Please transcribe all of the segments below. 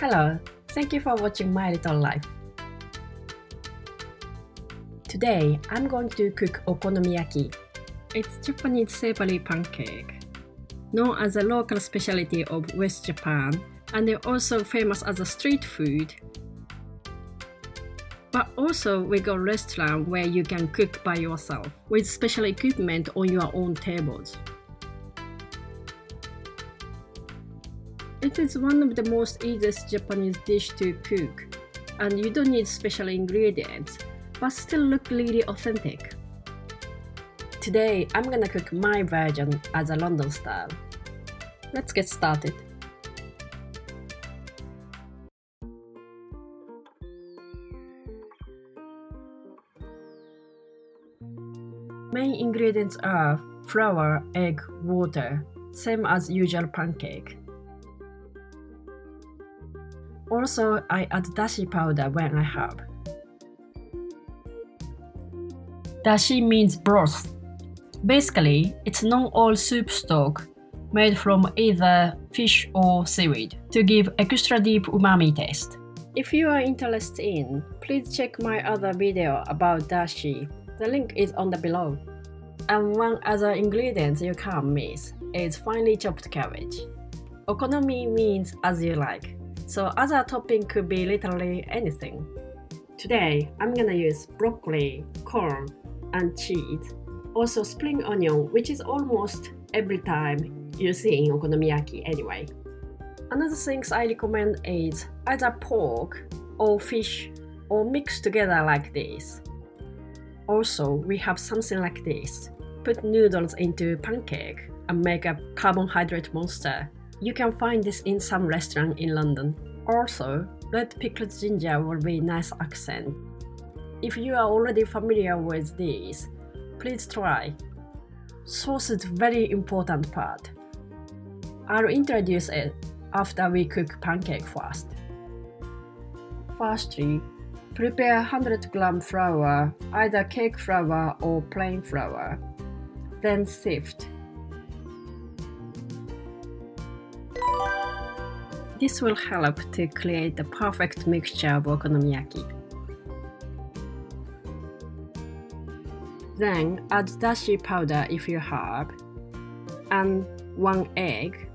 Hello, thank you for watching my little life. Today, I'm going to cook okonomiyaki. It's Japanese savory pancake, known as a local specialty of West Japan, and they're also famous as a street food. But also, we got restaurant where you can cook by yourself with special equipment on your own tables. It is one of the most easiest Japanese dish to cook, and you don't need special ingredients, but still look really authentic. Today, I'm gonna cook my version as a London style. Let's get started. Main ingredients are flour, egg, water, same as usual pancake. Also, I add dashi powder when I have. Dashi means broth. Basically, it's non-oil soup stock made from either fish or seaweed to give extra deep umami taste. If you are interested in, please check my other video about dashi. The link is on the below. And one other ingredient you can't miss is finely chopped cabbage. Okonomi means as you like. So other topping could be literally anything. Today, I'm gonna use broccoli, corn, and cheese. Also spring onion, which is almost every time you see in okonomiyaki anyway. Another things I recommend is either pork or fish or mixed together like this. Also, we have something like this. Put noodles into pancake and make a carbohydrate monster you can find this in some restaurant in London. Also, red pickled ginger will be nice accent. If you are already familiar with these, please try. Sauce is very important part. I'll introduce it after we cook pancake first. Firstly, prepare 100 gram flour, either cake flour or plain flour. Then sift This will help to create the perfect mixture of okonomiyaki. Then add dashi powder if you have, and one egg.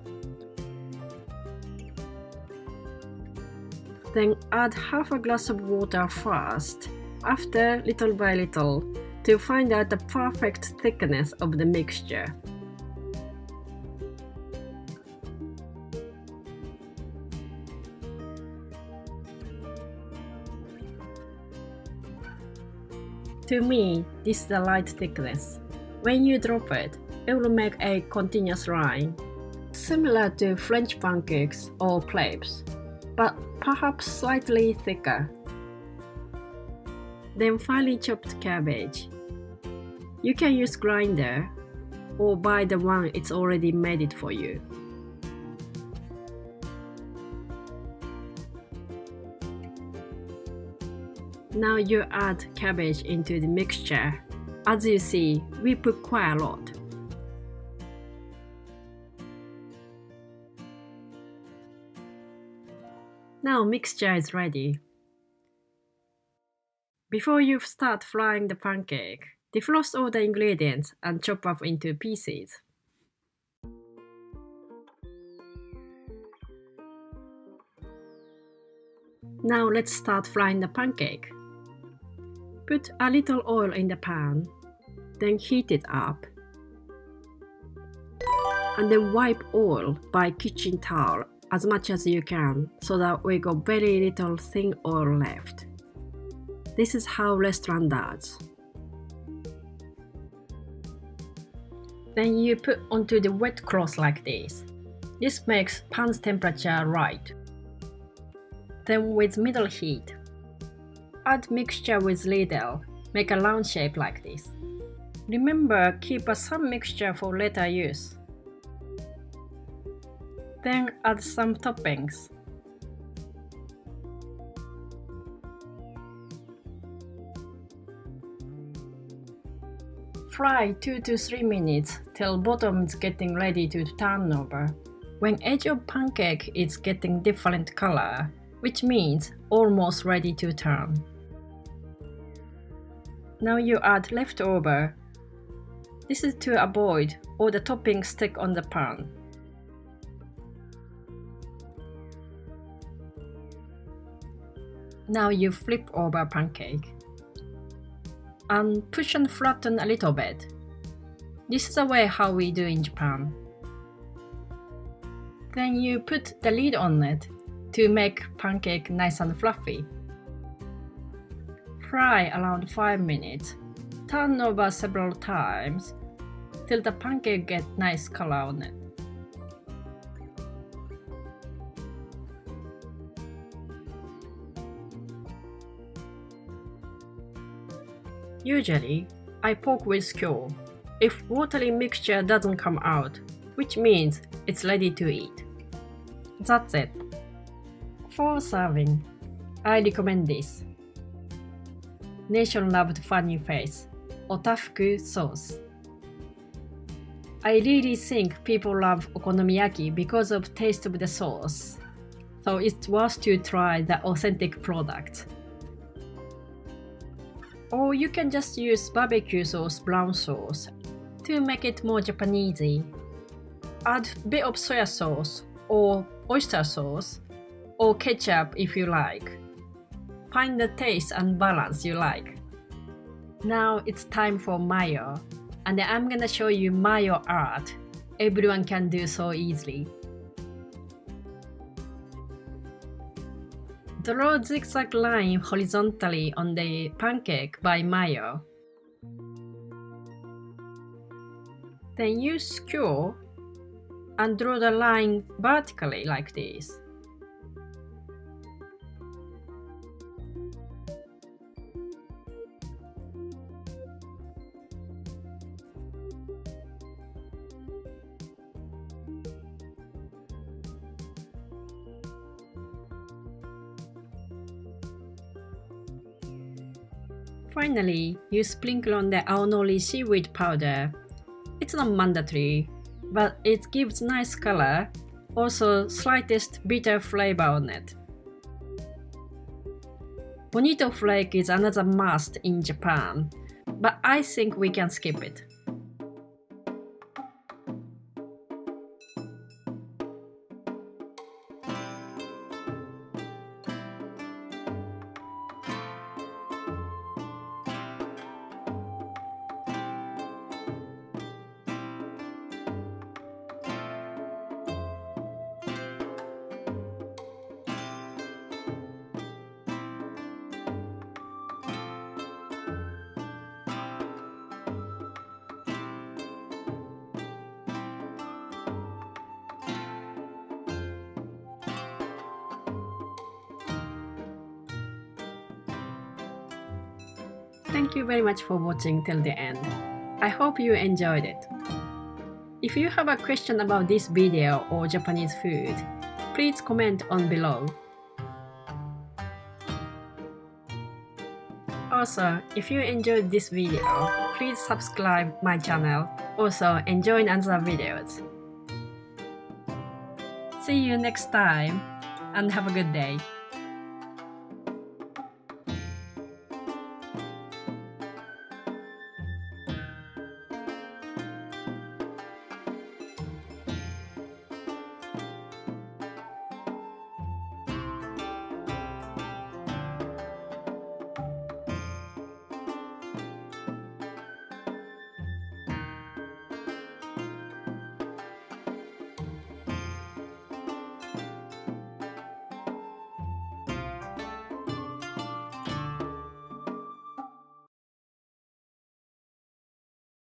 Then add half a glass of water first, after little by little, to find out the perfect thickness of the mixture. To me, this is the light thickness. When you drop it, it will make a continuous line, similar to French pancakes or crepes, but perhaps slightly thicker. Then finely chopped cabbage. You can use grinder or buy the one it's already made it for you. Now you add cabbage into the mixture. As you see, we put quite a lot. Now mixture is ready. Before you start frying the pancake, defrost all the ingredients and chop up into pieces. Now let's start frying the pancake. Put a little oil in the pan, then heat it up. And then wipe oil by kitchen towel as much as you can so that we got very little thin oil left. This is how restaurant does. Then you put onto the wet cloth like this. This makes pan's temperature right. Then with middle heat, Add mixture with ladle. Make a round shape like this. Remember, keep some mixture for later use. Then add some toppings. Fry 2 to 3 minutes till bottom is getting ready to turn over. when edge of pancake is getting different color, which means almost ready to turn. Now you add leftover. This is to avoid all the toppings stick on the pan. Now you flip over pancake and push and flatten a little bit. This is the way how we do in Japan. Then you put the lid on it to make pancake nice and fluffy. Fry around 5 minutes. Turn over several times till the pancake get nice color on it. Usually, I poke with skewer if watery mixture doesn't come out, which means it's ready to eat. That's it. For serving, I recommend this. Nation loved funny face, otafuku sauce. I really think people love okonomiyaki because of taste of the sauce, so it's worth to try the authentic product. Or you can just use barbecue sauce brown sauce to make it more Japanesey. Add a bit of soy sauce or oyster sauce or ketchup if you like. Find the taste and balance you like. Now it's time for mayo and I'm gonna show you mayo art everyone can do so easily. Draw zigzag line horizontally on the pancake by Mayo. Then use skewer and draw the line vertically like this. Finally, you sprinkle on the aonori seaweed powder. It's not mandatory, but it gives nice color, also slightest bitter flavor on it. Bonito flake is another must in Japan, but I think we can skip it. Thank you very much for watching till the end. I hope you enjoyed it. If you have a question about this video or Japanese food, please comment on below. Also, if you enjoyed this video, please subscribe my channel. Also, enjoy other videos. See you next time and have a good day.